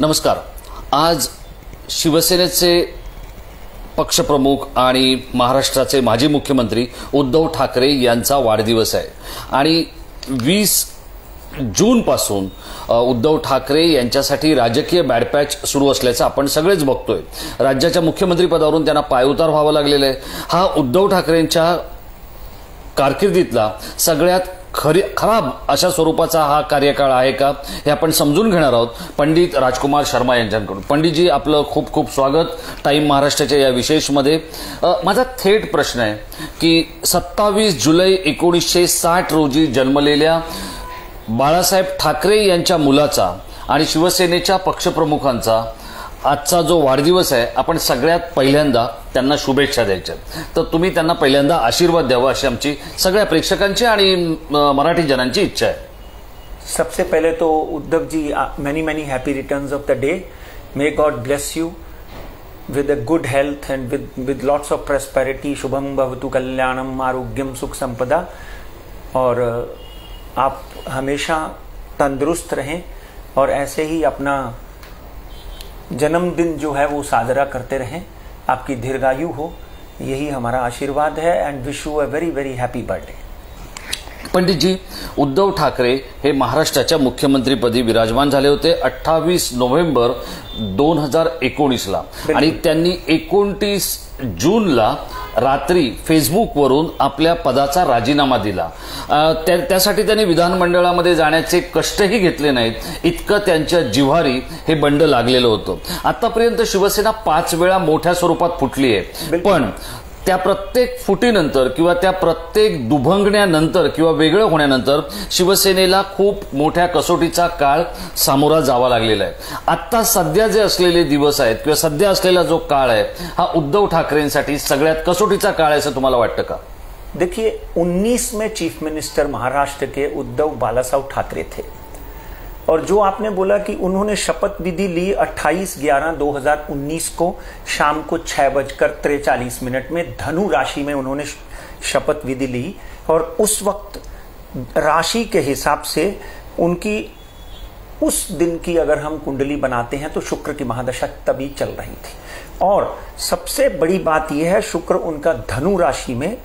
नमस्कार. आज शिवसेनेचे पक्षप्रमुख आणि महाराष्ट्राचे माजी मुख्यमंत्री उद्धव ठाकरे यांचा वाढदिवस आहे. आणि वीस जूनपासून उद्धव ठाकरे यांच्यासाठी राजकीय बॅडपॅच सुरू असल्याचं आपण सगळेच बघतोय. राज्याच्या मुख्यमंत्रीपदावरून त्यांना पायउतार व्हावं लागलेलं आहे. हा उद्धव ठाकरेंच्या कारकिर्दीतला सगळ्यात खरी खराब अशा स्वरूपाचा हा कार्यकाळ आहे का हे आपण समजून घेणार आहोत पंडित राजकुमार शर्मा यांच्याकडून. पंडितजी आपलं खूप खूप स्वागत. टाईम महाराष्ट्राच्या या विशेषमध्ये माझा थेट प्रश्न आहे की सत्तावीस जुलै एकोणीसशे साठ रोजी जन्मलेल्या बाळासाहेब ठाकरे यांच्या मुलाचा आणि शिवसेनेच्या पक्षप्रमुखांचा आजचा जो वाढदिवस आहे, आपण सगळ्यात पहिल्यांदा त्यांना शुभेच्छा द्यायच्या. तर तुम्ही त्यांना आशीर्वाद द्यावा अशी आमची सगळ्या प्रेक्षकांची आणि मराठी इच्छा आहे. सबसे पहले तो Uddhav ji many many happy returns of the day may God bless you with a good health and with with lots of prosperity. शुभम भवतु कल्याणम, आरोग्यम सुख संपदा. और आप हमेशा तंदुरुस्त रहें और ऐसे ही अपना जन्मदिन जो है वो साजरा करते रहें। आपकी दीर्घायु हो, यही हमारा आशीर्वाद है and wish you a very very happy birthday Panditji Uddhav Thackeray हे महाराष्ट्राच्या मुख्यमंत्रीपदी विराजमान झाले होते अठ्ठावीस नोव्हेंबर दोन हजार एकोणीसला. आणि त्यांनी एकोणतीस जूनला रात्री फेसबुकवरून आपल्या पदाचा राजीनामा दिला. त्यासाठी त्यांनी विधानमंडळामध्ये जाण्याचे कष्टही घेतले नाहीत. इतकं त्यांच्या जिव्हारी हे बंड लागलेलं होतं. आतापर्यंत शिवसेना पाच वेळा मोठ्या स्वरूपात फुटली आहे. पण त्या प्रत्येक फुटीनंतर किंवा त्या प्रत्येक दुभंगण्यानंतर किंवा वेगळं होण्यानंतर शिवसेनेला खूप मोठ्या कसोटीचा काळ सामोरा जावा लागलेला आहे. आत्ता सध्या जे असलेले दिवस आहेत किंवा सध्या असलेला जो काळ आहे हा उद्धव ठाकरेंसाठी सगळ्यात कसोटीचा काळ आहे असं तुम्हाला वाटतं का? देखिए 19 में चीफ मिनिस्टर महाराष्ट्र के उद्धव बालासाहब ठाकरे थे। और जो आपने बोला कि उन्होंने शपथ विधि ली 28 ग्यारह 2019 को, शाम को छह बजकर त्रेचालीस मिनट में धनु राशि में उन्होंने शपथ विधि ली और उस वक्त राशि के हिसाब से उनकी, उस दिन की अगर हम कुंडली बनाते हैं तो शुक्र की महादशा तभी चल रही थी। और सबसे बड़ी बात यह है, शुक्र उनका धनु राशि में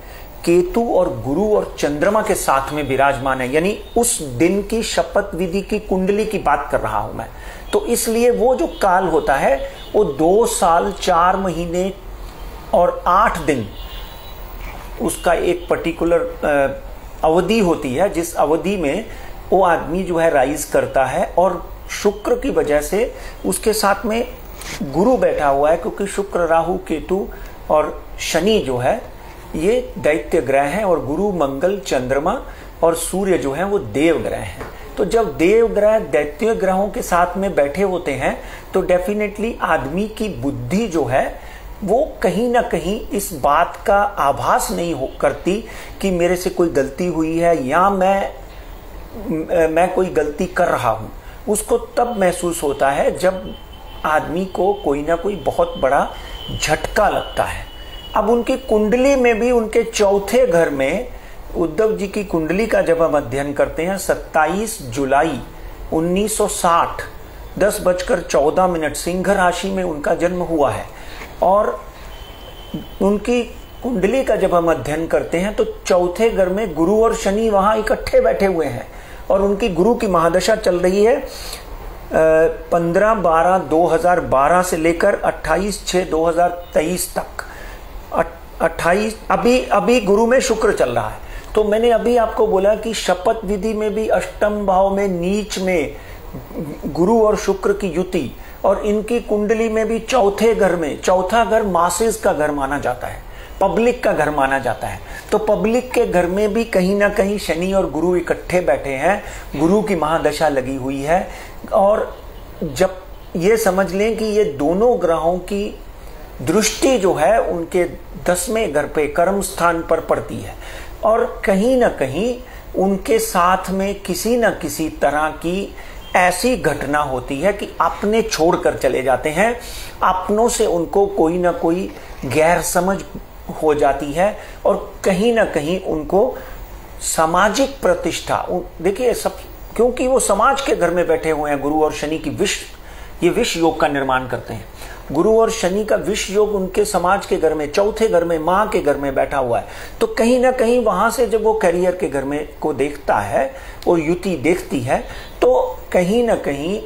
केतु और गुरु और चंद्रमा के साथ में विराजमान है। यानी उस दिन की शपथ विधि की, कुंडली की बात कर रहा हूँ मैं। तो इसलिए वो जो काल होता है, वो दो साल, चार महीने और आठ दिन, उसका एक पर्टिकुलर अवधि होती है, जिस अवधि में वो आदमी जो है राइज करता है और शुक्र की वजह से उसके साथ में गुरु बैठा हुआ है, क्योंकि शुक्र, राहु, केतु और शनि जो है ये दैत्य ग्रह हैं और गुरु, मंगल, चंद्रमा और सूर्य जो है वो देव ग्रह हैं। तो जब देव ग्रह दैत्य ग्रहों के साथ में बैठे होते हैं तो डेफिनेटली आदमी की बुद्धि जो है, वो कहीं ना कहीं इस बात का आभास नहीं हो, करती कि मेरे से कोई गलती हुई है या मैं मैं कोई गलती कर रहा हूँ। उसको तब महसूस होता है जब आदमी को कोई ना कोई बहुत बड़ा झटका लगता है। अब उनकी कुंडली में भी उनके चौथे घर में उद्धव जी की कुंडली का जब हम अध्ययन करते हैं 27 जुलाई 1960 दस बजकर चौदह मिनट सिंह राशि में उनका जन्म हुआ है। और उनकी कुंडली का जब हम अध्ययन करते हैं तो चौथे घर में गुरु और शनि वहाँ इकट्ठे बैठे हुए हैं और उनकी गुरु की महादशा चल रही है पंद्रह बारह दो हज़ार बारह से लेकर अट्ठाईस छह दो हज़ार तेईस तक। अट्ठाईस, अभी अभी गुरु में शुक्र चल रहा है। तो मैंने अभी आपको बोला कि शपथ विधि में भी अष्टम भाव में नीच में गुरु और शुक्र की युति और इनकी कुंडली में भी चौथे घर में, चौथा घर मासेस का घर माना जाता है, पब्लिक का घर माना जाता है। तो पब्लिक के घर में भी कहीं ना कहीं शनि और गुरु इकट्ठे बैठे हैं, गुरु की महादशा लगी हुई है और जब ये समझ लें कि ये दोनों ग्रहों की दृष्टि जो है उनके दसवें घर पे कर्म स्थान पर पड़ती है। और कहीं ना कहीं उनके साथ में किसी न किसी तरह की ऐसी घटना होती है कि अपने छोड़कर चले जाते हैं। अपनों से उनको कोई ना कोई गैर समझ हो जाती है और कहीं ना कहीं उनको सामाजिक प्रतिष्ठा देखिए सब, क्योंकि वो समाज के घर में बैठे हुए हैं, गुरु और शनि की विष ये विष योग का निर्माण करते हैं। गुरु और शनि का विष योग उनके समाज के घर में, चौथे घर में, माँ के घर में बैठा हुआ है। तो कहीं ना कहीं वहाँ से जब वो करियर के घर में को देखता है, वो युति देखती है तो कहीं ना कहीं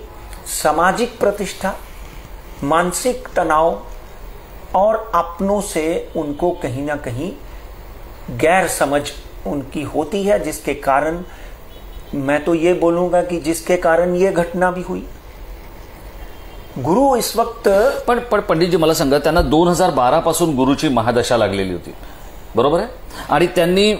सामाजिक प्रतिष्ठा, मानसिक तनाव और अपनों से उनको कहीं ना कहीं गैर समझ उनकी होती है, जिसके कारण मैं तो ये बोलूँगा कि जिसके कारण ये घटना भी हुई। गुरु इस वक्त पण पण पंडितजी मला सांगा त्यांना दोन हजार बारा पासून गुरुची महादशा लागलेली होती. बरोबर आहे? आणि त्यांनी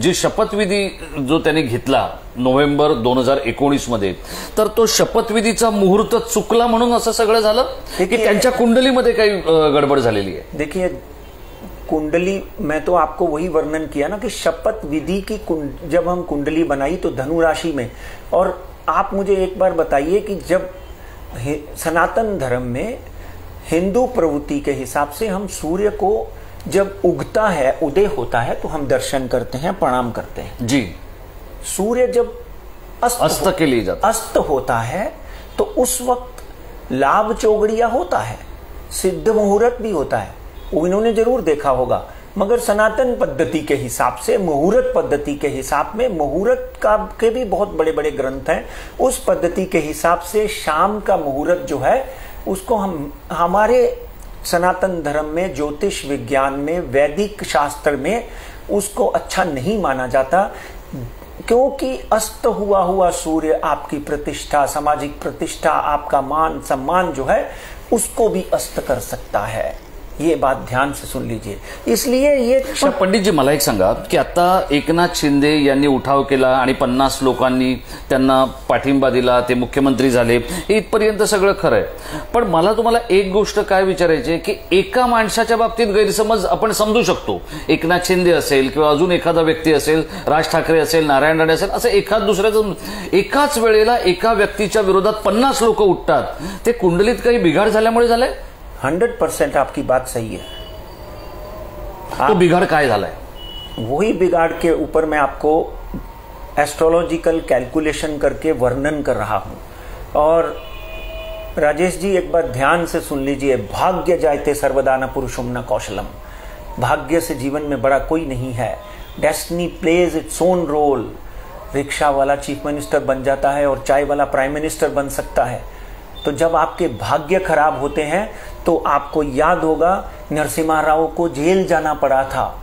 जी शपथविधी जो त्यांनी घेतला नोव्हेंबर दोन हजार एकोणीसमध्ये तर तो शपथविधीचा मुहूर्त चुकला म्हणून असं सगळं झालं? की त्यांच्या कुंडलीमध्ये काही गडबड झालेली आहे? देखिए कुंडली मैं तो आपको वही वर्णन किया ना कि शपथ विधि की कुंड- जब हम कुंडली बनाई तो धनु राशि में। और आप मुझे एक बार बताइए कि जब सनातन धर्म में हिंदू प्रवृत्ति के हिसाब से हम सूर्य को जब उगता है उदय होता है तो हम दर्शन करते हैं प्रणाम करते हैं। जी। सूर्य जब अस्त अस्त के लिए जाता अस्त होता है तो उस वक्त लाभ चौगड़िया होता है सिद्ध मुहूर्त भी होता है। इन्होंने ज़रूर देखा होगा। मगर सनातन पद्धति के हिसाब से, मुहूर्त पद्धति के हिसाब में, मुहूर्त का के भी बहुत बड़े बड़े ग्रंथ हैं। उस पद्धति के हिसाब से शाम का मुहूर्त जो है, उसको हम, हमारे सनातन धर्म में, ज्योतिष विज्ञान में, वैदिक शास्त्र में उसको अच्छा नहीं माना जाता, क्योंकि अस्त हुआ हुआ सूर्य आपकी प्रतिष्ठा, सामाजिक प्रतिष्ठा, आपका मान, सम्मान जो है, उसको भी अस्त कर सकता है। ये बात ध्यान से सुन लीजिए। इसलिए ये पण पंडितजी मला एक सांगा की आता एकनाथ शिंदे यांनी उठाव केला आणि पन्नास लोकांनी त्यांना पाठिंबा दिला ते मुख्यमंत्री झाले हे इथपर्यंत सगळं खरं आहे. पण मला तुम्हाला एक गोष्ट काय विचारायची आहे की एका माणसाच्या बाबतीत गैरसमज आपण समजू शकतो. एकनाथ शिंदे असेल किंवा अजून एखादा व्यक्ती असेल राज ठाकरे असेल नारायण राणे असेल असं एखाद दुसऱ्याचं एकाच वेळेला एका व्यक्तीच्या विरोधात पन्नास लोक उठतात. ते कुंडलीत काही बिघाड झाल्यामुळे झालंय? हंड्रेड परसेंट आपकी बात सही है। तो बिघाड काय झालाय? वही बिगाड़ के ऊपर मैं आपको एस्ट्रोलॉजिकल कैलकुलेशन करके वर्णन कर रहा हूँ। और राजेश जी एक बार ध्यान से सुन लीजिए। भाग्य जायते सर्वदाना पुरुषुम न कौशलम। भाग्य से जीवन में बड़ा कोई नहीं है। Destiny plays its own role rickshaw वाला चीफ मिनिस्टर बन जाता है और चाय वाला प्राइम मिनिस्टर बन सकता है। तो जब आपके भाग्य खराब होते हैं तो आपको याद होगा, नरसिम्हा राव को जेल जाना पड़ा था।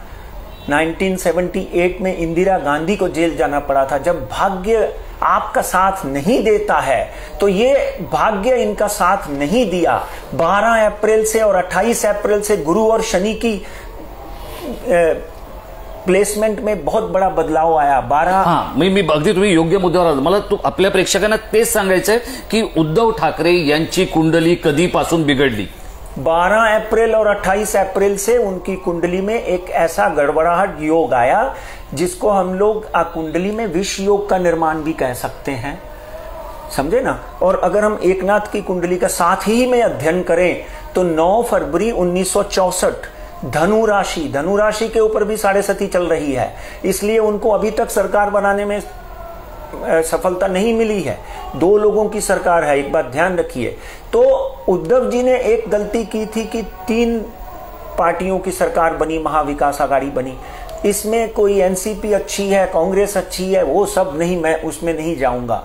1978 में इंदिरा गांधी को जेल जाना पड़ा था। जब भाग्य आपका साथ नहीं देता है तो ये भाग्य इनका साथ नहीं दिया। 12 अप्रैल से और 28 अप्रैल से गुरु और शनि की प्लेसमेंट में बहुत बड़ा बदलाव आया। 12 हा, मी मी, अगदी तुम्ही योग्य मुद्द्यावर आलात. मला तू, आपल्या प्रेक्षकांना तेच सांगायचंय की उद्धव ठाकरे यांची कुंडली कधीपासून बिघडली? 12 अप्रैल और 28 अप्रैल से उनकी कुंडली में एक ऐसा गड़बड़ाहट योग आया, जिसको हम लोग कुंडली में विष योग का निर्माण भी कह सकते हैं। समझे ना? और अगर हम एकनाथ की कुंडली का साथ ही में अध्ययन करें तो 9 फरवरी 1964 धनु राशि धनु राशि के ऊपर भी साढ़े सती चल रही है। इसलिए उनको अभी तक सरकार बनाने में सफलता नहीं मिली है। दो लोगों की सरकार है, एक बात ध्यान रखिए। तो उद्धव जी ने एक गलती की थी कि तीन पार्टियों की सरकार बनी, महाविकास आघाड़ी बनी। इसमें कोई एनसीपी अच्छी है, कांग्रेस अच्छी है, वो सब नहीं, मैं उसमें नहीं जाऊँगा।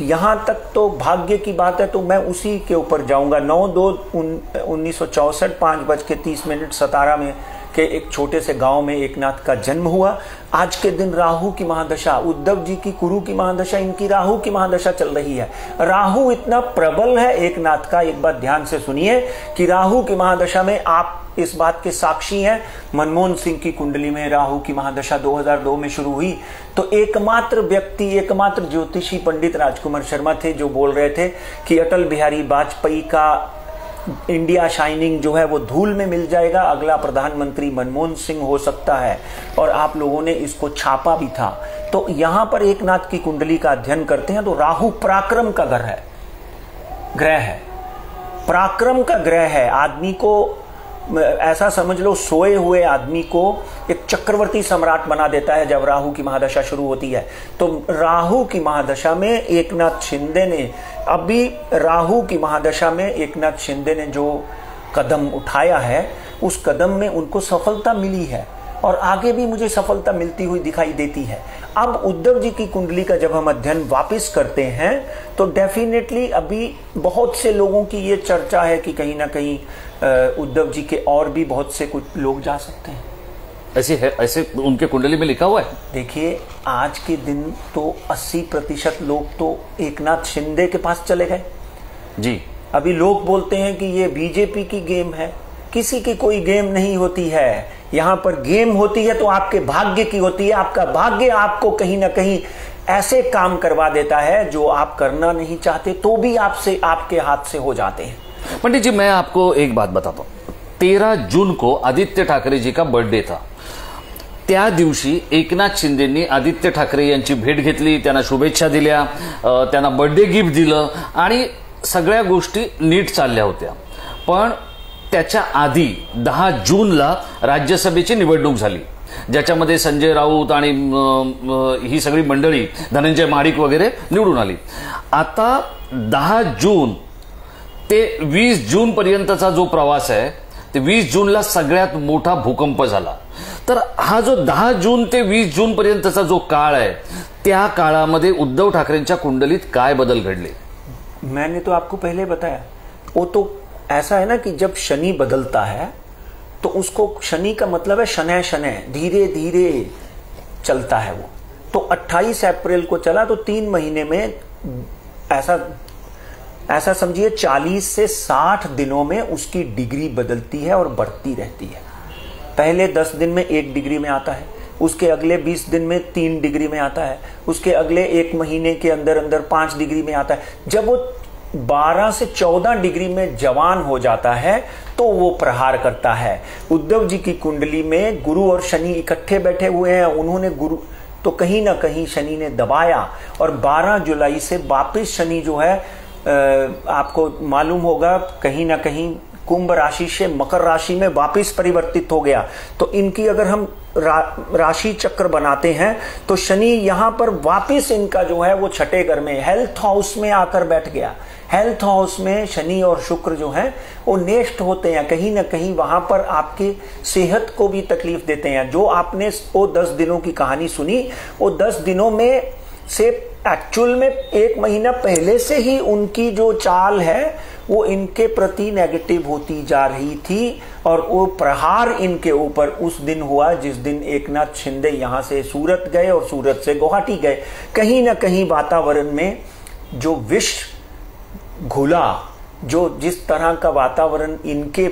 यहाँ तक तो भाग्य की बात है तो मैं उसी के ऊपर जाऊँगा। नौ दो उन्नीस सौ चौसठ, पाँच बज के तीस मिनट सतारा में के एक छोटे से गाँव में एकनाथ का जन्म हुआ। आज के दिन राहु की महादशा, उद्धव जी की, कुरु की महादशा, इनकी राहु की महादशा चल रही है। राहु इतना प्रबल है, एकनाथ का एक बात ध्यान से सुनिए, कि राहु की महादशा में आप इस बात के साक्षी हैं। मनमोहन सिंह की कुंडली में राहु की महादशा 2002 में शुरू हुई। तो एकमात्र व्यक्ति, एकमात्र ज्योतिषी पंडित राजकुमार शर्मा थे, जो बोल रहे थे कि अटल बिहारी वाजपेयी का इंडिया शाइनिंग जो है वो धूल में मिल जाएगा। अगला प्रधानमंत्री मनमोहन सिंह हो सकता है और आप लोगों ने इसको छापा भी था। तो यहाँ पर एक नाथ की कुंडली का अध्ययन करते हैं तो राहु पराक्रम का घर है, ग्रह है। पराक्रम का ग्रह है। आदमी को ऐसा समझ लो, सोए हुए आदमी को एक चक्रवर्ती सम्राट बना देता है जब राहु की महादशा शुरू होती है। तो राहु की महादशा में एक नाथ शिंदे ने, अभी राहु की महादशा में एक नाथ शिंदे ने जो कदम उठाया है, उस कदम में उनको सफलता मिली है। और आगे भी मुझे सफलता मिलती हुई दिखाई देती है। अब उद्धव जी की कुंडली का जब हम अध्ययन वापस करते हैं तो डेफिनेटली अभी बहुत से लोगों की ये चर्चा है कि कहीं ना कहीं उद्धव जी के और भी बहुत से कुछ लोग जा सकते हैं। ऐसे है ऐसे उनके कुंडली में लिखा हुआ है? देखिए आज के दिन तो 80 प्रतिशत लोग तो एकनाथ शिंदे के पास चले गए। जी। अभी लोग बोलते हैं कि ये बीजेपी की गेम है। किसी की कोई गेम नहीं होती है। यहाँ पर गेम होती है तो आपके भाग्य की होती है। आपका भाग्य आपको कहीं ना कहीं ऐसे काम करवा देता है जो आप करना नहीं चाहते तो भी आपसे, आपके हाथ से हो जाते हैं। पंडित जी, मैं आपको एक बात बताता हूँ। तेरह जून को आदित्य ठाकरे जी का बर्थडे था। त्या दिवशी एकनाथ शिंदेनी आदित्य ठाकरे यांची भेट घेतली, त्यांना शुभेच्छा दिल्या त्यांना बर्थडे गिफ्ट दिलं आणि सगळ्या गोष्टी नीट चालल्या होत्या. पण त्याच्या आधी दहा जूनला राज्यसभेची निवडणूक झाली. ज्याच्यामध्ये संजय राऊत आणि ही सगळी मंडळी धनंजय माडिक वगैरे निवडून आली. आता दहा जून ते वीस जून पर्यंतचा जो प्रवास आहे ते वीस जूनला सगळ्यात मोठा भूकंप झाला. तर हा जो दहा जून ते वीस जून पर्यंतचा जो काळ आहे त्या काळामध्ये उद्धव ठाकरेंच्या कुंडलीत काय बदल घडले? मैंने तो आपको पहले बताया वो तो ऐसा है ना कि जब शनि बदलता है तो उसको शनि का मतलब है शनै शनै धीरे धीरे चलता है वो। तो 28 अप्रैल को चला तो तीन महीने में ऐसा ऐसा समझिए 40 से 60 दिनों में उसकी डिग्री बदलती है और बढ़ती रहती है। पहले 10 दिन में एक डिग्री में आता है, उसके अगले 20 दिन में तीन डिग्री में आता है, उसके अगले एक महीने के अंदर अंदर पाँच डिग्री में आता है। जब वो 12 से 14 डिग्री में जवान हो जाता है तो वो प्रहार करता है। उद्धव जी की कुंडली में गुरु और शनि इकट्ठे बैठे हुए हैं, उन्होंने गुरु तो कहीं ना कहीं शनि ने दबाया। और 12 जुलाई से वापिस शनि जो है आपको मालूम होगा, कहीं ना कहीं कुंभ राशि से मकर राशि में वापिस परिवर्तित हो गया। तो इनकी अगर हम रा, राशि चक्र बनाते हैं तो शनि यहाँ पर वापिस इनका जो है वो छठे घर में हेल्थ हाउस में आकर बैठ गया। हेल्थ हाउस में शनि और शुक्र जो है वो नेष्ट होते हैं। कहीं ना कहीं वहाँ पर आपके सेहत को भी तकलीफ़ देते हैं। जो आपने वो दस दिनों की कहानी सुनी वो दस दिनों में से एक्चुअल में एक महीना पहले से ही उनकी जो चाल है वो इनके प्रति नेगेटिव होती जा रही थी और वो प्रहार इनके ऊपर उस दिन हुआ, जिस दिन एक नाथ शिंदे यहाँ से सूरत गए और सूरत से गुवाहाटी गए। कहीं ना कहीं वातावरण में जो विष घुला, जो जिस तरह का वातावरण इनके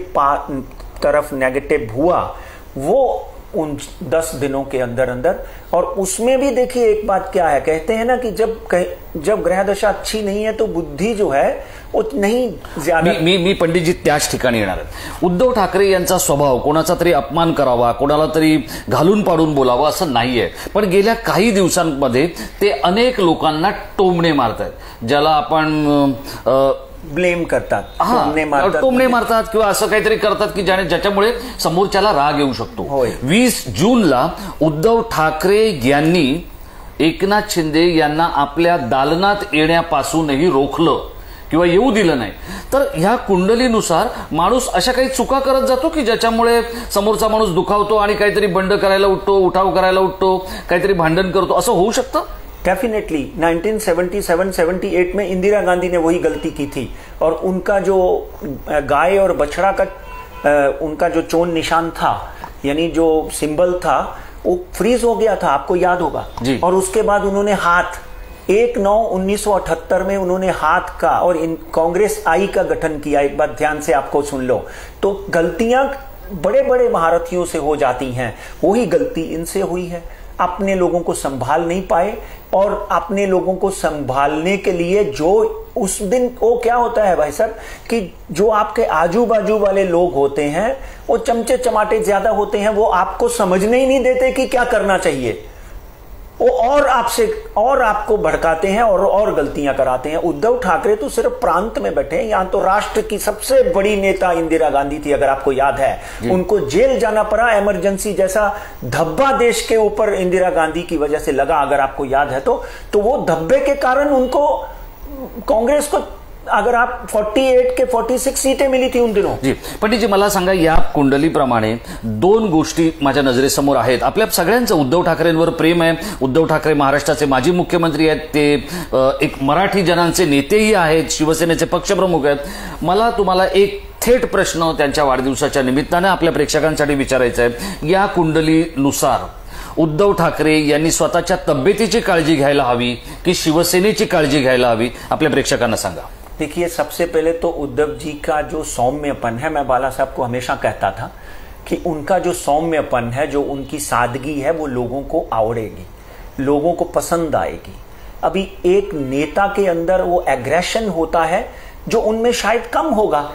तरफ़ नेगेटिव हुआ, वो उन दस दिनों के अंदर अंदर। और उसमें भी देखिए एक बात क्या है कहते हैं ना कि जब जब ग्रह दशा अच्छी नहीं है तो बुद्धी जो है नहीं ज़्यादा। मी मी, पंडितजी त्याच ठिकाणी येणार उद्धव ठाकरे यांचा स्वभाव कोणाचा तरी अपमान करावा कोणाला तरी घालून पाडून बोलावं असं नाहीये. पण गेल्या काही दिवसांमध्ये ते अनेक लोकांना टोमणे मारतात ज्याला आपण ब्लेम करतात. टोमणे मारतात टोमणे मारतात किंवा असं काहीतरी करतात की ज्याने ज्याच्यामुळे समोरच्याला राग येऊ शकतो. वीस जूनला उद्धव ठाकरे यांनी एकनाथ शिंदे यांना आपल्या दालनात येण्यापासूनही रोखलं किंवा येऊ दिलं नाही. तर ह्या कुंडलीनुसार माणूस अशा काही चुका करत जातो की ज्याच्यामुळे समोरचा माणूस दुखावतो आणि काहीतरी बंड करायला उठतो उठाव करायला उठतो काहीतरी भांडण करतो? असं होऊ शकतं? डेफिनेटली 1977-78 में इंदिरा गांधी ने वही गलती की थी। और उनका जो गाय और बछड़ा का उनका जो चोन निशान था यानी जो सिंबल था वो फ्रीज हो गया था आपको याद होगा। और उसके बाद उन्होंने हाथ एक नौ उन्नीस में उन्होंने हाथ का और इन कांग्रेस आई का गठन किया एक बार ध्यान से आपको सुन लो। तो गलतियाँ बड़े बड़े महारथियों से हो जाती हैं वही गलती इनसे हुई है। अपने लोगों को संभाल नहीं पाए और अपने लोगों को संभालने के लिए जो उस दिन वो क्या होता है भाई साहब कि जो आपके आजू बाजू वाले लोग होते हैं, वो चमचे चमाटे ज़्यादा होते हैं, वो आपको समझने ही नहीं देते कि क्या करना चाहिए। वो और आपसे और आपको भड़काते हैं और और गलतियाँ कराते हैं। उद्धव ठाकरे तो सिर्फ़ प्रांत में बैठे हैं। यहाँ तो राष्ट्र की सबसे बड़ी नेता इंदिरा गांधी थी अगर आपको याद है। उनको जेल जाना पड़ा इमरजेंसी जैसा धब्बा देश के ऊपर इंदिरा गांधी की वजह से लगा अगर आपको याद है तो। तो वो धब्बे के कारण उनको कांग्रेस को अगर आप 48 के 46 सीटें मिली थी उन दिनों। जी पंडितजी मला सांगा या कुंडलीप्रमाणे दोन गोष्टी माझ्या नजरेसमोर आहेत. आपल्या सगळ्यांचं उद्धव ठाकरेंवर प्रेम आहे. उद्धव ठाकरे महाराष्ट्राचे माजी मुख्यमंत्री आहेत. ते एक मराठी जनांचे नेतेही आहेत. शिवसेनेचे पक्षप्रमुख आहेत. मला तुम्हाला एक थेट प्रश्न त्यांच्या वाढदिवसाच्या निमित्तानं आपल्या प्रेक्षकांसाठी विचारायचा आहे. या कुंडलीनुसार उद्धव ठाकरे यांनी स्वतःच्या तब्येतीची काळजी घ्यायला हवी की शिवसेनेची काळजी घ्यायला हवी आपल्या प्रेक्षकांना सांगा. देखिए, सबसे पहले तो उद्धव जी का जो सौम्यपन है, मैं बाला साहब को हमेशा कहता था कि उनका जो सौम्यपन है, जो उनकी सादगी है, वो लोगों को आवड़ेगी, लोगों को पसंद आएगी। अभी एक नेता के अंदर वो एग्रेशन होता है, जो उनमें शायद कम होगा।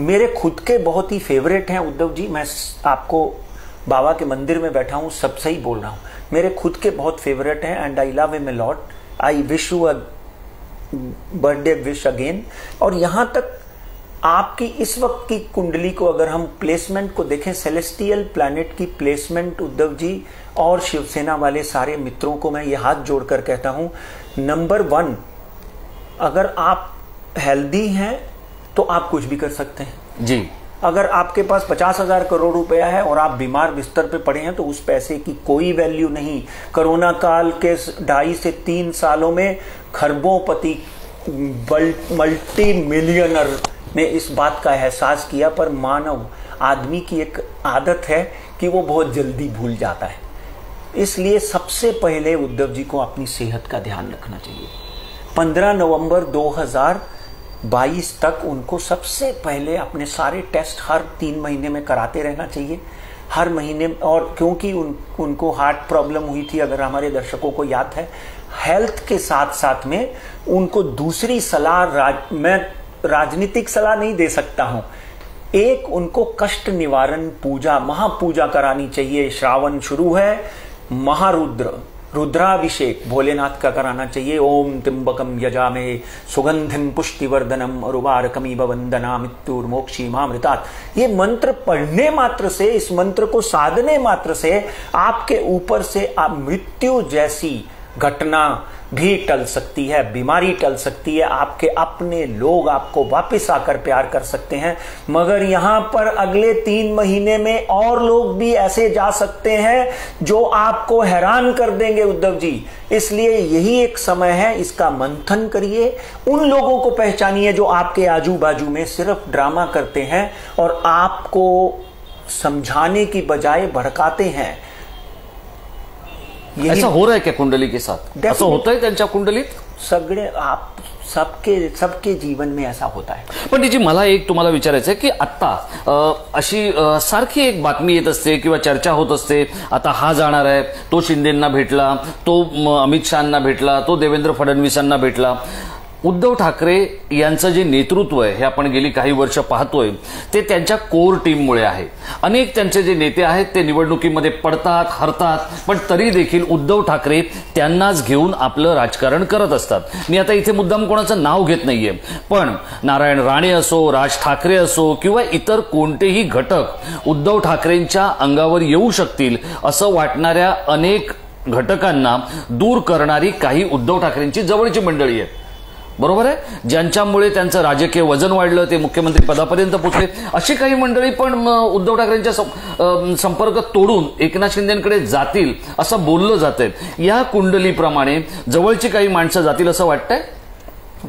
मेरे खुद के बहुत ही फेवरेट हैं उद्धव जी, मैं आपको बाबा के मंदिर में बैठा हूँ, सबसे ही बोल रहा हूँ। मेरे खुद के बहुत फेवरेट हैं and I love a lot I wish you a birthday wish again. और यहाँ तक आपकी इस वक्त की कुंडली को अगर हम प्लेसमेंट को देखें सेलेस्टियल प्लैनेट की प्लेसमेंट उद्धव जी और शिवसेना वाले सारे मित्रों को मैं ये हाथ जोड़कर कहता हूँ नंबर वन अगर आप हेल्दी हैं तो आप कुछ भी कर सकते हैं। जी। अगर आपके पास पचास हज़ार करोड़ रुपया है और आप बीमार बिस्तर पे पड़े हैं तो उस पैसे की कोई वैल्यू नहीं। कोरोना काल के ढाई से तीन सालों में खरबोपति मल्टी मिलियनर ने इस बात का एहसास किया, पर मानव आदमी की एक आदत है कि वो बहुत जल्दी भूल जाता है। इसलिए सबसे पहले उद्धव जी को अपनी सेहत का ध्यान रखना चाहिए। 15 नवंबर 2022 तक उनको सबसे पहले अपने सारे टेस्ट हर तीन महीने में कराते रहना चाहिए। हर महीने और क्योंकि उन उनको हार्ट प्रॉब्लम हुई थी अगर हमारे दर्शकों को याद है हेल्थ के साथ साथ में उनको दूसरी सलाह राज, मैं राजनीतिक सलाह नहीं दे सकता हूँ। एक उनको कष्ट निवारण पूजा महापूजा करानी चाहिए। श्रावण शुरू है महारुद्र। रुद्राभिषेक भोलेनाथ का कराना चाहिए। ओम तिम्बकम यजा में सुगंधिम पुष्टिवर्धनम कमीब वंदना मृत्युर्मोक्षी मामृतात् ये मंत्र पढ़ने मात्र से, इस मंत्र को साधने मात्र से, आपके ऊपर से आप मृत्यु जैसी घटना भी टल सकती है, बीमारी टल सकती है, आपके अपने लोग आपको वापस आकर प्यार कर सकते हैं। मगर यहाँ पर अगले तीन महीने में और लोग भी ऐसे जा सकते हैं जो आपको हैरान कर देंगे, उद्धव जी। इसलिए यही एक समय है, इसका मंथन करिए। उन लोगों को पहचानिए जो आपके आजू बाजू में सिर्फ़ ड्रामा करते हैं और आपको समझाने की बजाय भड़काते हैं। ऐसा हो रहा है क्या कुंडली के साथ? ऐसा होता है त्यांच्या कुंडलीत? सगळे आप सबके सबके जीवन में ऐसा होता है। पण जी मला एक तुम्हाला विचारायचं आहे की आता अशी सारखी एक बातमी येत असते किंवा चर्चा होत असते. आता हा जाणार आहे तो शिंदेना भेटला तो अमित शहाना भेटला तो देवेंद्र फडणवीसांना भेटला. उद्धव ठाकरे यांचं जे नेतृत्व आहे हे आपण गेली काही वर्ष पाहतोय ते त्यांच्या कोर टीममुळे आहे. अनेक त्यांचे जे नेते आहेत ते निवडणुकीमध्ये पडतात हरतात पण तरी देखील उद्धव ठाकरे त्यांनाच घेऊन आपलं राजकारण करत असतात. मी आता इथे मुद्दाम कोणाचं नाव घेत नाहीये पण नारायण राणे असो राज ठाकरे असो किंवा इतर कोणतेही घटक उद्धव ठाकरेंच्या अंगावर येऊ शकतील असं वाटणाऱ्या अनेक घटकांना दूर करणारी काही उद्धव ठाकरेंची जवळची मंडळी आहे बरोबर आहे? ज्यांच्यामुळे त्यांचं राजकीय वज़न वाढलं ते मुख्यमंत्री पदापर्यंत पोहोचले. अशी काही मंडळी पण उद्धव ठाकरेंच्या संपर्क तोडून एकनाथ शिंदेकडे जातील असं बोललं जातंय. या कुंडलीप्रमाणे जवळची काही माणसं जातील असं वाटतंय?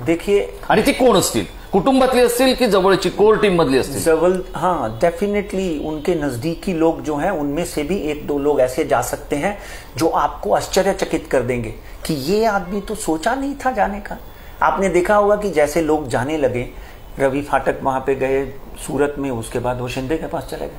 देखिए आणि ती कोण असतील? कुटुंबातली असतील की जवळची कोर टीम मधली असतील? जवल हाँ डेफिनेटली उनके नजदीकी लोग जो हैं उनमें से भी एक दो लोग ऐसे जा सकते हैं जो आपको आश्चर्यचकित कर देंगे कि ये आदमी तो सोचा नहीं था जाने का। आपने देखा होगा कि जैसे लोग जाने लगे रवि फाटक वहाँ पे गए सूरत में उसके बाद वो शिंदे के पास चले गए।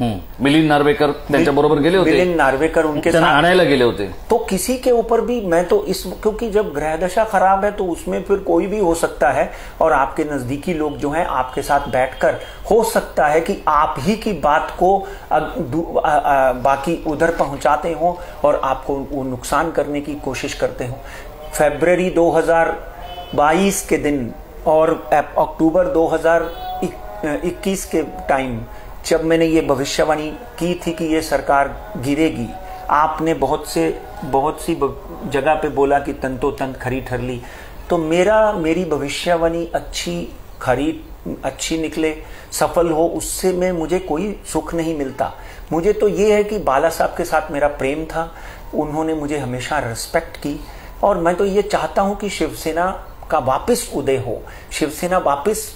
हम्म. मिलिंद नार्वेकर बरोबर गेले होते? मिलिंद नार्वेकर उनके साथ आणायला गेले होते. तो किसी के ऊपर भी मैं तो इस क्योंकि जब ग्रह दशा खराब है तो उसमें फिर कोई भी हो सकता है और आपके नजदीकी लोग जो हैं आपके साथ बैठकर हो सकता है कि आप ही की बात को अग- दू- आ- आ- बाकी उधर पहुंचाते हो और आपको वो नुकसान करने की कोशिश करते हो। फेब्रवरी 2022 के दिन और अक्टूबर 2021 के टाइम जब मैंने ये भविष्यवाणी की थी कि ये सरकार गिरेगी, आपने बहुत से बहुत सी जगह पे बोला कि तंतो तंत खरी ठरली तो मेरा मेरी भविष्यवाणी अच्छी खरी, अच्छी निकले, सफल हो, उससे में मुझे कोई सुख नहीं मिलता। मुझे तो ये है कि बाला साहब के साथ मेरा प्रेम था, उन्होंने मुझे हमेशा रिस्पेक्ट की। और मैं तो ये चाहता हूँ कि शिवसेना का वापस उदय हो शिवसेना वापस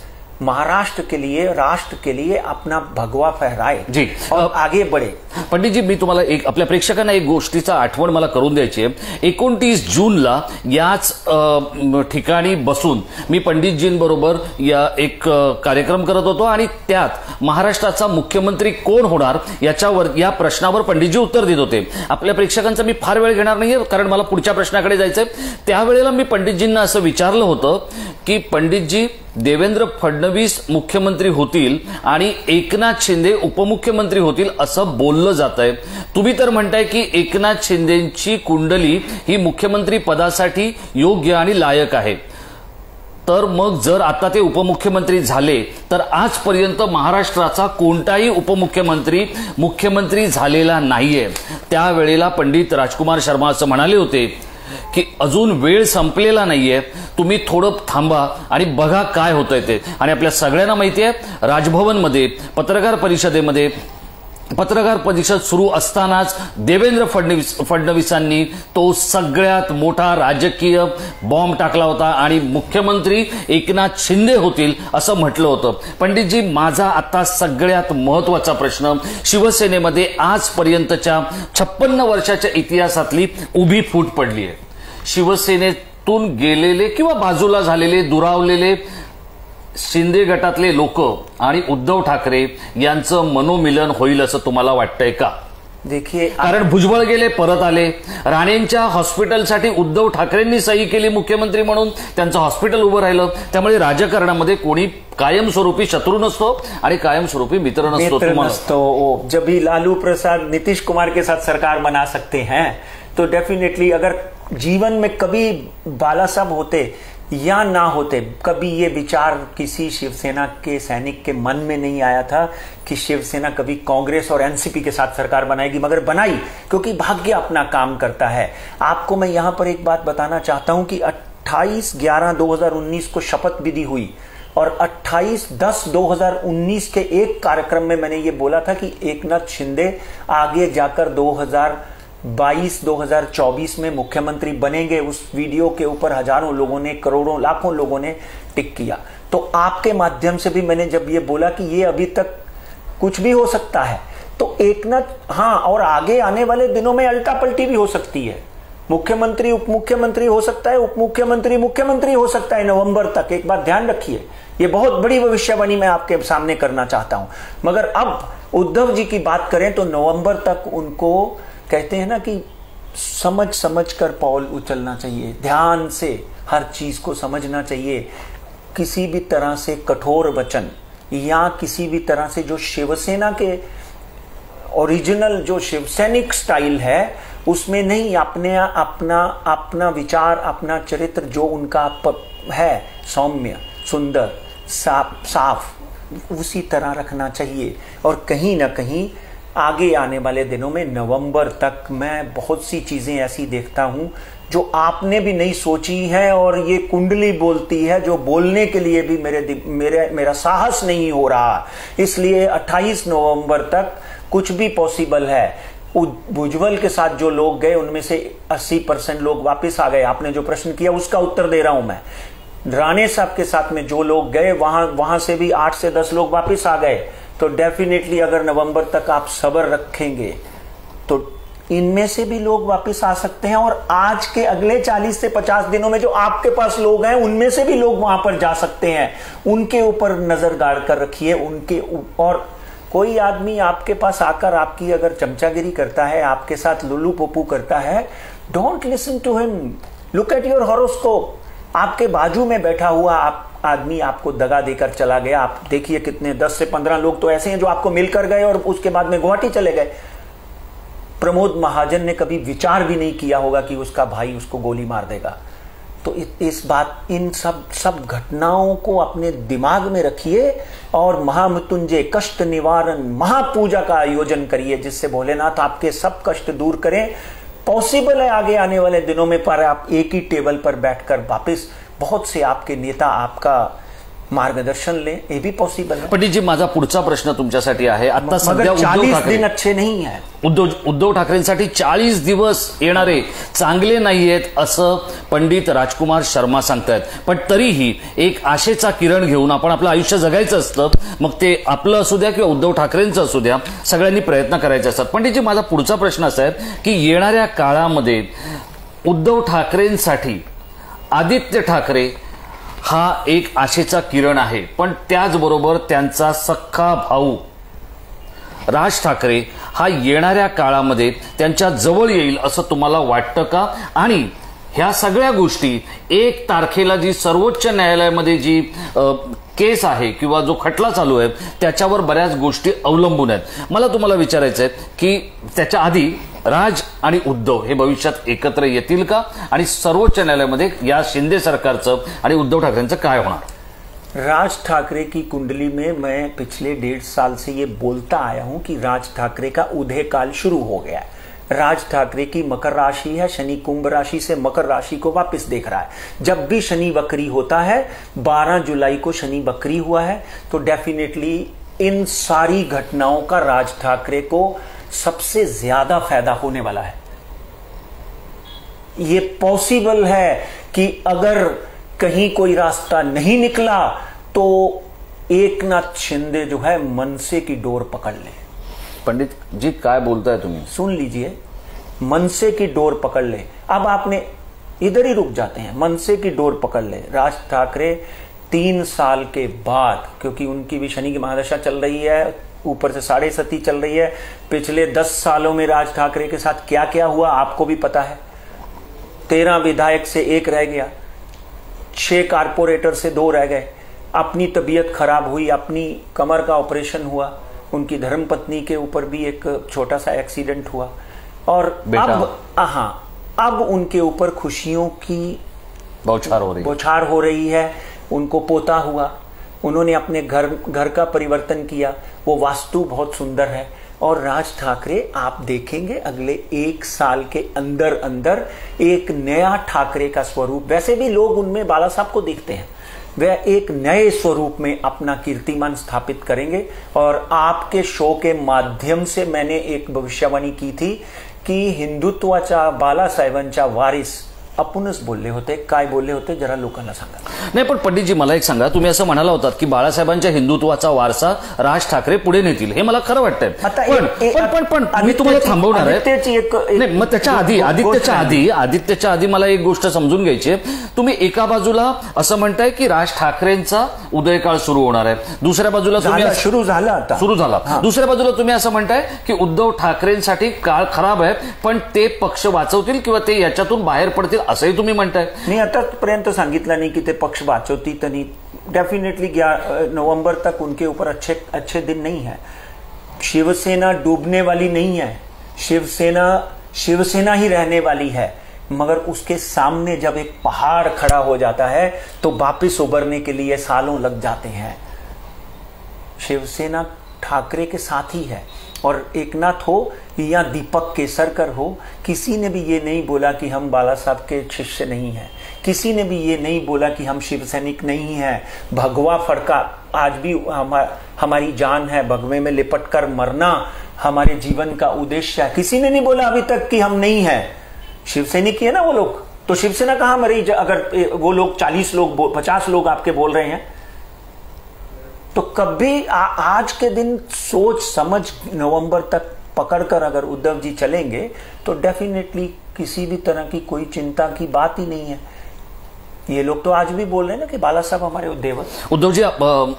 महाराष्ट्र के लिए राष्ट्र के लिए अपना भगवा फहराए। जी. और आगे बढ़े। पंडितजी मी तुम्हाला एक आपल्या प्रेक्षकांना एक गोष्टीचा आठवण मला करून द्यायची आहे. एकोणतीस जूनला याच ठिकाणी बसून मी पंडितजींबरोबर या एक कार्यक्रम करत होतो आणि त्यात महाराष्ट्राचा मुख्यमंत्री कोण होणार याच्यावर या प्रश्नावर पंडितजी उत्तर देत होते. आपल्या प्रेक्षकांचा मी फार वेळ घेणार नाहीये कारण मला पुढच्या प्रश्नाकडे जायचंय. त्यावेळेला मी पंडितजींना असं विचारलं होतं की पंडितजी देवेंद्र फडणवीस मुख्यमंत्री होतील आणि एकनाथ शिंदे उपमुख्यमंत्री होतील असं बोललं जात आहे तुम्ही तर म्हणताय की एकनाथ शिंदेची कुंडली ही मुख्यमंत्री पदासाठी योग्य आणि लायक आहे. तर मग जर आता ते उपमुख्यमंत्री झाले तर आजपर्यंत महाराष्ट्राचा कोणताही उपमुख्यमंत्री मुख्यमंत्री झालेला नाहीये. त्यावेळेला पंडित राजकुमार शर्मा असं म्हणाले होते की अजून वेळ संपलेला नाहीये. तुम्ही थोडं थांबा आणि बघा काय होतंय ते. आणि आपल्या सगळ्यांना माहिती आहे राजभवनमध्ये पत्रकार परिषदेमध्ये पत्रकार परिषद सुरू असतानाच देवेंद्र फडणवीस फडणवीसांनी तो सगळ्यात मोठा राजकीय बॉम्ब टाकला होता आणि मुख्यमंत्री एकनाथ शिंदे होतील असं म्हटलं होतं. पंडितजी माझा आता सगळ्यात महत्त्वाचा प्रश्न शिवसेनेमध्ये आजपर्यंतच्या छप्पन्न वर्षाच्या इतिहासातली उभी फूट पडली आहे शिवसेनेतून गेलेले किंवा बाजूला झालेले दुरावलेले शिंदे गटातले लोक आणि उद्धव ठाकरे यांचं मनोमिलन होईल असं तुम्हाला वाटतंय का? देखिए कारण भुजबळ गेले परत आले. राणेंच्या हॉस्पिटलसाठी उद्धव ठाकरेंनी सही केली मुख्यमंत्री म्हणून. त्यांचं हॉस्पिटल उभं राहिलं. त्यामुळे राजकारणामध्ये कोणी कायमस्वरूपी शत्रू नसतो आणि कायमस्वरूपी मित्र नसतो नस्तो. जब लालू प्रसाद नीतीश कुमार के साथ सरकार बना सकते हैं तो डेफिनेटली अगर जीवन में कभी बाला साहब होते या ना होते। कभी ये विचार किसी शिवसेना के सैनिक के मन में नहीं आया था कि शिवसेना कभी कांग्रेस और एनसीपी के साथ सरकार बनाएगी, मगर बनाई, क्योंकि भाग्य अपना काम करता है। आपको मैं यहाँ पर एक बात बताना चाहता हूँ कि 28 11 2019 को शपथ विधि हुई और 28 10 2019 के एक कार्यक्रम में मैंने ये बोला था कि एकनाथ शिंदे आगे जाकर 2022 2024 में मुख्यमंत्री बनेंगे। उस वीडियो के ऊपर हज़ारों लोगों ने, करोड़ों, लाखों लोगों ने टिक किया। तो आपके माध्यम से भी मैंने जब ये बोला कि ये अभी तक कुछ भी हो सकता है तो एक एकनाथ हाँ और आगे आने वाले दिनों में अल्टा पलटी भी हो सकती है। मुख्यमंत्री उप मुख्यमंत्री हो सकता है उप मुख्यमंत्री मुख्यमंत्री हो सकता है नवंबर तक। एक बात ध्यान रखिए, ये बहुत बड़ी भविष्यवाणी मैं आपके सामने करना चाहता हूँ। मगर अब उद्धव जी की बात करें तो नवंबर तक उनको कहते हैं ना कि समझ समझ कर पौल उछलना चाहिए। ध्यान से हर चीज़ को समझना चाहिए। किसी भी तरह से कठोर वचन या किसी भी तरह से जो शिवसेना के ओरिजिनल जो शिव सैनिक स्टाइल है, उसमें नहीं, अपने अपना अपना विचार, अपना चरित्र जो उनका है, सौम्य, सुंदर, साफ़ साफ़, उसी तरह रखना चाहिए। और कहीं ना कहीं आगे आने वाले दिनों में नवंबर तक मैं बहुत सी चीज़ें ऐसी देखता हूँ जो आपने भी नहीं सोची है और ये कुंडली बोलती है जो बोलने के लिए भी मेरे मेरे, मेरा साहस नहीं हो रहा। इसलिए 28 नवंबर तक कुछ भी पॉसिबल है। उ- भुजबल के साथ जो लोग गए, उनमें से 80 परसेंट लोग वापस आ गए। आपने जो प्रश्न किया, उसका उत्तर दे रहा हूँ मैं। राणे साहब के साथ में जो लोग गए, वहाँ वहाँ से भी आठ से दस लोग वापस आ गए। तो डेफिनेटली अगर नवंबर तक आप सबर रखेंगे तो इनमें से भी लोग वापस आ सकते हैं और आज के अगले 40 से 50 दिनों में जो आपके पास लोग हैं, उनमें से भी लोग वहाँ पर जा सकते हैं। उनके ऊपर नज़र गाड़ कर रखिए, उनके और कोई आदमी आपके पास आकर आपकी अगर चमचागिरी करता है, आपके साथ लुल्लू पोपू करता है don't listen to him look at your horoscope आपके बाजू में बैठा हुआ, आप आदमी आपको दगा देकर चला गया। आप देखिए कितने, दस से पंद्रह लोग तो ऐसे हैं जो आपको मिलकर गए और उसके बाद में गुवाहाटी चले गए। प्रमोद महाजन ने कभी विचार भी नहीं किया होगा कि उसका भाई उसको गोली मार देगा। तो इस बात, इन सब सब घटनाओं को अपने दिमाग में रखिए और महामृत्युंजय कष्ट निवारण महापूजा का आयोजन करिए, जिससे भोलेनाथ आपके सब कष्ट दूर करें। पॉसिबल है आगे आने वाले दिनों में पर आप एक ही टेबल पर बैठकर वापस बहुत से आपके नेता आपका मार्गदर्शन ले ये भी पॉसिबल है। पंडित जी माझा पुढचा प्रश्न तुमच्यासाठी आहे. आता सध्या ठाकरे दिन अच्छे नहीं है। उद्धव उद्धव ठाकरेंसाठी चाळीस दिवस येणारे चांगले नाहीयेत असं पंडित राजकुमार शर्मा सांगतायत. पण तरीही एक आशेचा किरण घेऊन आपण आपलं आयुष्य जगायचं असतं. मग ते आपलं असू द्या किंवा उद्धव ठाकरेंचं असू द्या सगळ्यांनी प्रयत्न करायचे असतात. पंडितजी माझा पुढचा प्रश्न असा आहे की येणाऱ्या काळामध्ये उद्धव ठाकरेंसाठी आदित्य ठाकरे हा एक आशेचा किरण आहे. पण त्याचबरोबर त्यांचा सख्खा भाऊ राज ठाकरे हा येणाऱ्या काळामध्ये त्यांच्या जवळ येईल असं तुम्हाला वाटतं का? आणि ह्या सगळ्या गोष्टी एक तारखेला जी सर्वोच्च न्यायालयामध्ये जी केस आहे किंवा जो खटला चालू आहे त्याच्यावर बऱ्याच गोष्टी अवलंबून आहेत. मला तुम्हाला विचारायचं आहे की त्याच्या आधी राज आणि उद्धव हे भविष्यात एकत्र येतील का? आणि सर्वोच्च न्यायालयामध्ये या शिंदे सरकारचं आणि उद्धव ठाकरेंचं काय होणार? राज ठाकरे की कुंडली में मैं पिछले डेढ़ साल से ये बोलता आया हूँ कि राज ठाकरे का उदय काल शुरू हो गया है। राज ठाकरे की मकर राशि है, शनि कुंभ राशि से मकर राशि को वापस देख रहा है। जब भी शनि बकरी होता है 12 जुलाई को शनि बकरी हुआ है तो डेफिनेटली इन सारी घटनाओं का राज ठाकरे को सबसे ज़्यादा फ़ायदा होने वाला है। ये पॉसिबल है कि अगर कहीं कोई रास्ता नहीं निकला तो एक नाथ शिंदे जो है मनसे की डोर पकड़ ले। पंडित जी काय है तुम्हें? सुन लीजिए मनसे की डोर पकड़ ले। अब आपने इधर ही रुक जाते हैं। मनसे की डोर पकड़ ले। राज ठाकरे तीन साल के बाद क्योंकि उनकी भी शनि की महादशा चल रही है ऊपर से साढ़े सती चल रही है। पिछले दस सालों में राज ठाकरे के साथ क्या क्या हुआ आपको भी पता है। तेरह विधायक से एक रह गया। छह कारपोरेटर से दो रह गए। अपनी तबीयत खराब हुई अपनी कमर का ऑपरेशन हुआ। उनकी धर्मपत्नी के ऊपर भी एक छोटा सा एक्सीडेंट हुआ। और अब हाँ अब उनके ऊपर खुशियों की बौछार हो रही बौछार हो रही है। उनको पोता हुआ। उन्होंने अपने घर घर का परिवर्तन किया। वो वास्तु बहुत सुंदर है। और राज ठाकरे आप देखेंगे अगले एक साल के अंदर अंदर एक नया ठाकरे का स्वरूप। वैसे भी लोग उनमें बाला साहब को देखते हैं। वह एक नए स्वरूप में अपना कीर्तिमान स्थापित करेंगे। और आपके शो के माध्यम से मैंने एक भविष्यवाणी की थी की हिंदुत्वाच्या बालासाहेबांच्या वारीस आपणच बोलले होते काय बोलले होते जरा लोकांना सांगा. नाही पण पंडितजी मला एक सांगा. तुम्ही असं म्हणाला होतात की बाळासाहेबांच्या हिंदुत्वाचा वारसा राज ठाकरे पुढे नेतील. हे मला खरं वाटतंय. पण पण मी तुम्हाला थांबवणार आहे. नाही मग त्याच्या आधी आदित्यच्या. आधी आदित्यच्या आधी मला एक गोष्ट समजून घ्यायची आहे. तुम्ही एका बाजूला असं म्हणताय की राज ठाकरेंचा उदयकाळ सुरू होणार आहे. दुसऱ्या बाजूला तुम्ही सुरू झालं आता. सुरू झाला. दुसऱ्या बाजूला तुम्ही असं म्हणताय की उद्धव ठाकरेंसाठी काळ खराब आहे पण ते पक्ष वाचवतील किंवा ते याच्यातून बाहेर पडतील? असंही तुम्ही म्हणताय. मी आतापर्यंत सांगितलं नाही की ते पक्ष वाचवती तनी डेफिनेटली नवंबर तक उनके ऊपर अच्छे अच्छे दिन नहीं है. शिवसेना डूबने वाली नहीं है. शिवसेना शिवसेना ही रहने वाली है. मगर उसके सामने जब एक पहाड़ खड़ा हो जाता है तो वापिस उबरने के लिए सालों लग जाते हैं. शिवसेना ठाकरे के साथ ही है. और एकनाथ हो या दीपक केसरकर हो, किसी ने भी ये नहीं बोला कि हम बाला साहब के शिष्य नहीं हैं। किसी ने भी ये नहीं बोला कि हम शिव सैनिक नहीं हैं। भगवा फड़का, आज भी हमा- हमारी जान है, भगवे में लिपट कर मरना हमारे जीवन का उद्देश्य है। किसी ने नहीं बोला अभी तक कि हम नहीं हैं। शिव सैनिक ही है ना वो लोग। तो शिवसेना कहाँ मरी? अगर वो लोग चालीस लोग पचास लोग आपके बोल रहे हैं तो कभी आ, आज के दिन सोच समझ नवंबर तक पकड़कर अगर उद्धव जी चलेंगे तो डेफिनेटली किसी भी तरह की कोई चिंता की बात ही नहीं है। ये लोग तो आज भी बोल रहे हैं ना की बालासाहेब हमारे देवत उद्धवजी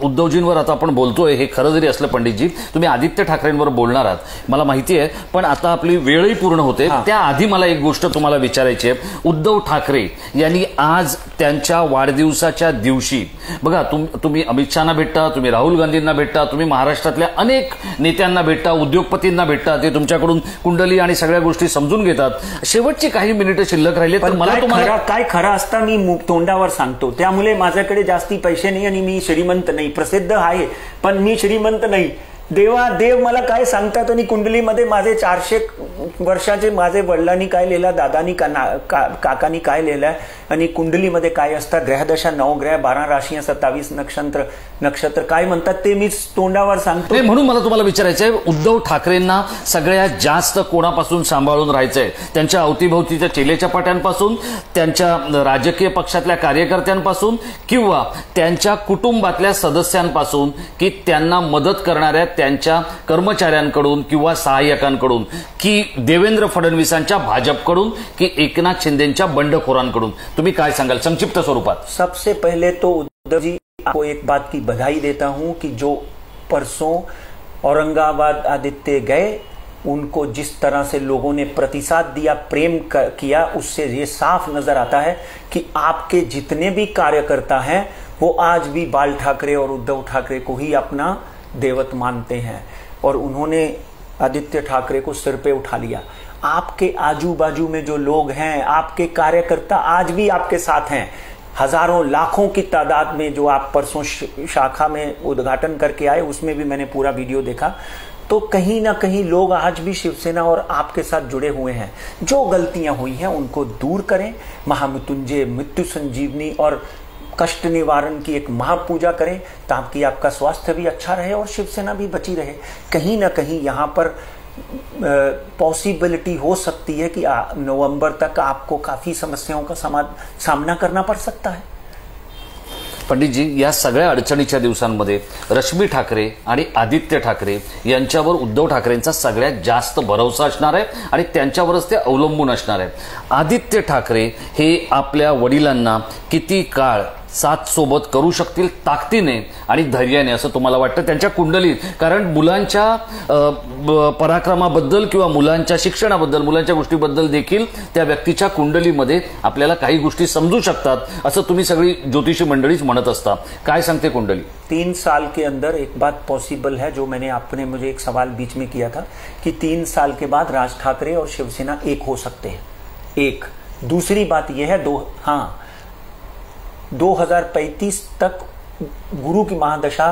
उद्धवजींवर आता आपण बोलतोय हे खरं जरी असलं पंडितजी तुम्ही आदित्य ठाकरेंवर बोलणार आहात. मला माहिती आहे पण आता आपली वेळही पूर्ण होते. त्याआधी मला एक गोष्ट तुम्हाला विचारायची आहे. उद्धव ठाकरे यांनी आज त्यांच्या वाढदिवसाच्या दिवशी बघा तुम तुम्ही अमित शहाना भेटता तुम्ही राहुल गांधींना भेटता तुम्ही महाराष्ट्रातल्या अनेक नेत्यांना भेटता उद्योगपतींना भेटता ते तुमच्याकडून कुंडली आणि सगळ्या गोष्टी समजून घेतात. शेवटची काही मिनिटं शिल्लक राहिली तर मला काय तुम्हाला खरं काय खरं असता मी मु- तोंडावर सांगतो. त्यामुळे माझ्याकडे जास्ती पैसे नाही आणि मी श्रीमंत नाही. प्रसिद्ध आहे पण मी श्रीमंत नाही. देवा देव मला काय सांगतात आणि कुंडलीमध्ये माझे चारशे वर्षाचे माझे वडिलांनी काय लिहिलं दादानी का ना- का- काकानी काय लिहिलं आणि कुंडलीमध्ये काय असतं? ग्रहदशा नऊ ग्रह बारा राशी सत्तावीस नक्षत्र नक्षत्र. काय म्हणतात ते मी तोंडावर सांगतो. म्हणून मला तुम्हाला विचारायचं आहे उद्धव ठाकरेंना सगळ्यात जास्त कोणापासून सांभाळून राहायचंय? त्यांच्या अवतीभोवतीच्या चेलेच्या पाट्यांपासून त्यांच्या राजकीय पक्षातल्या कार्यकर्त्यांपासून किंवा त्यांच्या कुटुंबातल्या सदस्यांपासून की त्यांना मदत करणाऱ्या त्यांच्या कर्मचाऱ्यांकडून किंवा सहाय्यकांकडून की देवेंद्र फडणवीसांच्या भाजपकडून की एकनाथ शिंदेच्या बंडखोरांकडून? तुम्ही काय सांगाल? संक्षिप्त स्वरूपात. सबसे पहले तो उद्धव जी, आपको एक बात की बधाई देता हूँ कि जो परसों औरंगाबाद आदित्य गए, उनको जिस तरह से लोगों ने प्रतिसाद दिया, प्रेम क- किया, उससे ये साफ़ नज़र आता है कि आपके जितने भी कार्यकर्ता हैं, वो आज भी बाल ठाकरे और उद्धव ठाकरे को ही अपना देवत मानते हैं। और उन्होंने आदित्य ठाकरे को सिर पे उठा लिया। आपके आजू बाजू में जो लोग हैं, आपके कार्यकर्ता आज भी आपके साथ हैं। हज़ारों, लाखों की तादाद में जो आप परसों शाखा में उद्घाटन करके आए, उसमें भी मैंने पूरा वीडियो देखा। तो कहीं ना कहीं लोग आज भी शिवसेना और आपके साथ जुड़े हुए हैं। जो गलतियाँ हुई हैं, उनको दूर करें। महामृत्युंजय मृत्यु संजीवनी और कष्ट निवारण की एक महापूजा करें, ताकि आपका स्वास्थ्य भी अच्छा रहे और शिवसेना भी बची रहे। कहीं ना कहीं यहाँ पर पॉसिबिलिटी हो सकती है कि नवंबर तक आपको काफी समस्याओं का समा- सामना करना पड़ सकता है। पंडितजी या सगळ्या अडचणीच्या दिवसांमध्ये रश्मी ठाकरे आणि आदित्य ठाकरे यांच्यावर उद्धव ठाकरेंचा सगळ्यात जास्त भरोसा असणार आहे आणि त्यांच्यावरच ते अवलंबून असणार आहे. आदित्य ठाकरे हे आपल्या वडिलांना किती काळ साथ सोबत करू शकतील ताकदीने आणि धैर्याने असं तुम्हाला वाटतं? त्यांच्या कुंडलीत. कारण मुलांच्या पराक्रमाबद्दल किंवा मुलांच्या शिक्षणाबद्दल मुलांच्या गोष्टीबद्दल देखील त्या व्यक्तीच्या कुंडलीमध्ये आपल्याला काही गोष्टी समजू शकतात असं तुम्ही सगळी ज्योतिषी मंडळीच म्हणत असता. काय सांगते कुंडली? तीन साल के अंदर एक बात पॉसिबल है जो मैंने आपने मुझे एक सवाल बीच में किया था कि तीन साल के बाद राज ठाकरे और शिवसेना एक हो सकते हैं। एक। दूसरी बात यह है दो हाँ 2035 तक गुरु की महादशा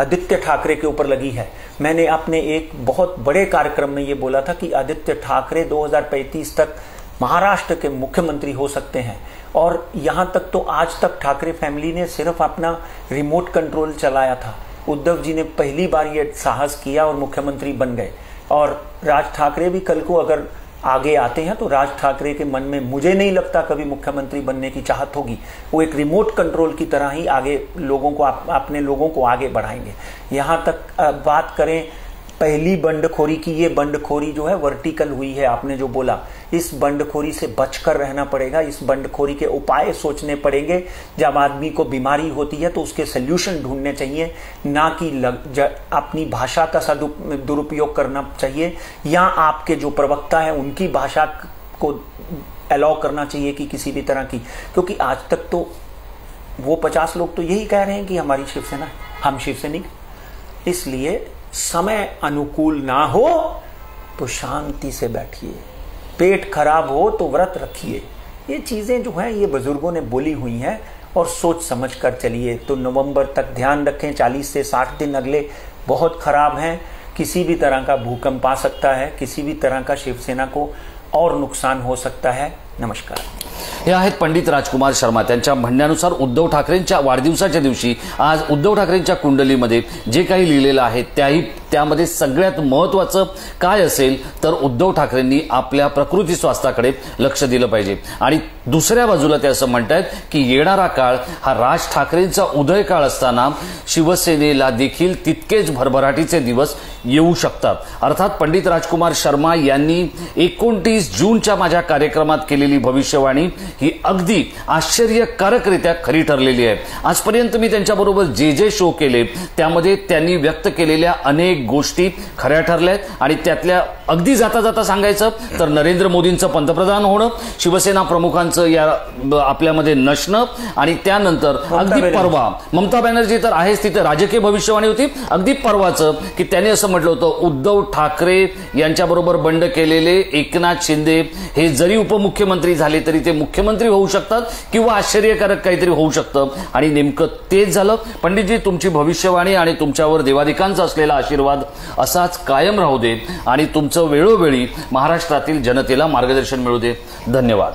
आदित्य ठाकरे के ऊपर लगी है। मैंने अपने एक बहुत बड़े कार्यक्रम में ये बोला था कि आदित्य ठाकरे 2035 तक महाराष्ट्र के मुख्यमंत्री हो सकते हैं। और यहाँ तक तो आज तक ठाकरे फैमिली ने सिर्फ़ अपना रिमोट कंट्रोल चलाया था। उद्धव जी ने पहली बार ये साहस किया और मुख्यमंत्री बन गए। और राज ठाकरे भी कल को अगर आगे आते हैं तो राज ठाकरे के मन में मुझे नहीं लगता कभी मुख्यमंत्री बनने की चाहत होगी। वो एक रिमोट कंट्रोल की तरह ही आगे लोगों को आप, अपने लोगों को आगे बढ़ाएँगे। यहाँ तक बात करें पहली बंडखोरी की ये बंडखोरी जो है वर्टिकल हुई है आपने जो बोला। इस बंडखोरी से बचकर रहना पड़ेगा इस बंडखोरी के उपाय सोचने पड़ेंगे। जब आदमी को बीमारी होती है तो उसके सोल्यूशन ढूँढने चाहिए। ना कि लग, अपनी भाषा का दुरुपयोग करना चाहिए या आपके जो प्रवक्ता है उनकी भाषा को अलाउ करना चाहिए कि किसी भी तरह की। क्योंकि आज तक तो वो पचास लोग तो यही कह रहे हैं कि हमारी शिवसेना हम शिवसैनिक। इसलिए समय अनुकूल ना हो तो शांति से बैठिए। पेट खराब हो तो व्रत रखिए। ये चीज़ें जो हैं, ये बुज़ुर्गों ने बोली हुई हैं, और सोच समझ कर चलिए। तो नवंबर तक ध्यान रखें 40 से 60 दिन अगले बहुत खराब हैं। किसी भी तरह का भूकंप आ सकता है, किसी भी तरह का शिवसेना को और नुकसान हो सकता है। नमस्कार. हे आहेत पंडित राजकुमार शर्मा. त्यांच्या म्हणण्यानुसार उद्धव ठाकरेंच्या वाढदिवसाच्या दिवशी आज उद्धव ठाकरेंच्या कुंडलीमध्ये जे काही लिहिलेलं आहे त्याही त्यामध्ये सगळ्यात महत्वाचं काय असेल तर उद्धव ठाकरेंनी आपल्या प्रकृती स्वास्थ्याकडे लक्ष दिलं पाहिजे. आणि दुसऱ्या बाजूला ते असं म्हणतायत की येणारा काळ हा राज ठाकरेंचा उदय काळ असताना शिवसेनेला देखील तितकेच भरभराटीचे दिवस येऊ शकतात. अर्थात पंडित राजकुमार शर्मा यांनी एकोणतीस जूनच्या माझ्या कार्यक्रमात केले केलेली भविष्यवाणी ही अगदी आश्चर्यकारकरित्या खरी ठरलेली आहे. आजपर्यंत मी त्यांच्याबरोबर जे जे शो केले त्यामध्ये त्यांनी व्यक्त केलेल्या अनेक गोष्टी खऱ्या ठरल्या आहेत. आणि त्यातल्या अगदी जाता जाता सांगायचं तर नरेंद्र मोदींचं पंतप्रधान होणं शिवसेना प्रमुखांचं या आपल्यामध्ये नसणं आणि त्यानंतर अगदी. परवा ममता बॅनर्जी तर आहेच तिथे राजकीय भविष्यवाणी होती. अगदी परवाचं की त्यांनी असं म्हटलं होतं उद्धव ठाकरे यांच्याबरोबर बंड केलेले एकनाथ शिंदे हे जरी उपमुख्यमंत्री झाले तरी ते मुख्यमंत्री होऊ शकतात किंवा आश्चर्यकारक काहीतरी होऊ शकतं. आणि नेमकं तेच झालं. पंडितजी तुमची भविष्यवाणी आणि तुमच्यावर देवाधिकांचा असलेला आशीर्वाद असाच कायम राहू दे आणि तुमचं वेळोवेळी महाराष्ट्रातील जनतेला मार्गदर्शन मिळू दे धन्यवाद.